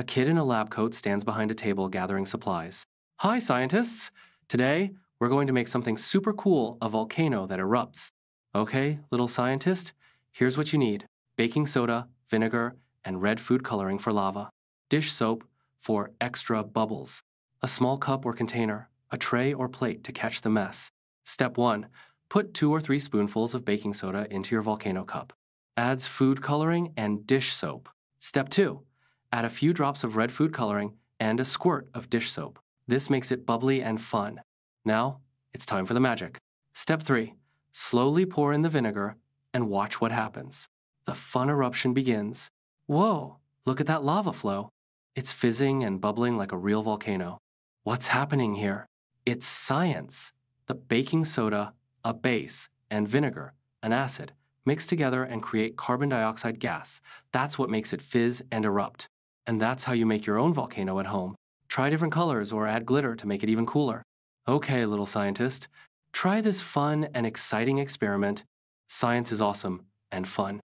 A kid in a lab coat stands behind a table gathering supplies. Hi, scientists! Today, we're going to make something super cool a volcano that erupts. Okay, little scientist, here's what you need baking soda, vinegar, and red food coloring for lava, dish soap for extra bubbles, a small cup or container, a tray or plate to catch the mess. Step 1 Put two or three spoonfuls of baking soda into your volcano cup. Adds food coloring and dish soap. Step 2 Add a few drops of red food coloring and a squirt of dish soap. This makes it bubbly and fun. Now, it's time for the magic. Step 3 Slowly pour in the vinegar and watch what happens. The fun eruption begins. Whoa, look at that lava flow. It's fizzing and bubbling like a real volcano. What's happening here? It's science. The baking soda, a base, and vinegar, an acid, mix together and create carbon dioxide gas. That's what makes it fizz and erupt. And that's how you make your own volcano at home. Try different colors or add glitter to make it even cooler. Okay, little scientist, try this fun and exciting experiment. Science is awesome and fun.